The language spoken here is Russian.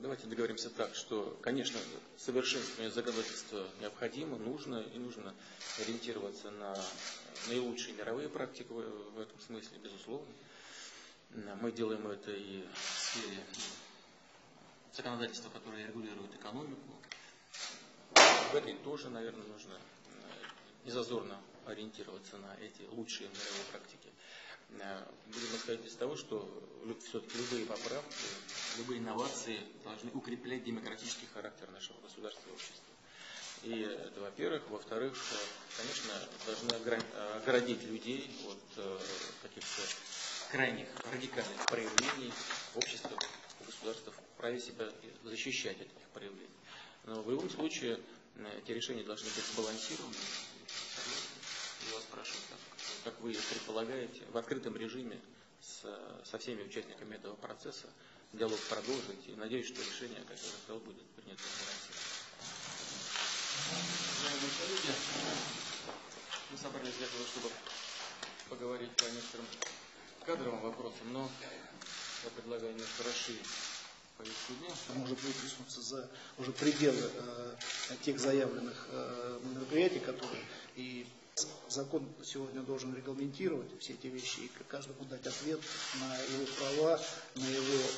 давайте договоримся так, что, конечно, совершенствование законодательства необходимо, нужно, и нужно ориентироваться на наилучшие мировые практики в этом смысле, безусловно. Мы делаем это и в сфере законодательства, которое регулирует экономику. В этой тоже, наверное, нужно незазорно ориентироваться на эти лучшие мировые практики. Э, исходить из того, что все-таки любые поправки, любые инновации должны укреплять демократический характер нашего государства и общества. И это во-первых. Во-вторых, э, конечно, должны оградить людей от э, каких-то крайних радикальных проявлений общества, государства вправе себя защищать от этих проявлений. Но в любом случае эти решения должны быть сбалансированы. Я вас прошу, как вы предполагаете, в открытом режиме с, со всеми участниками этого процесса диалог продолжить. И надеюсь, что решение, как я сказал, будет принято Уважаемые коллеги, мы собрались для того, чтобы поговорить по некоторым кадровым вопросам, но я предлагаю немножко расширить повестку дня. Может вытеснуться за уже пределы э, тех заявленных э, мероприятий, которые и Закон сегодня должен регламентировать все эти вещи, и каждому дать ответ на его права, на его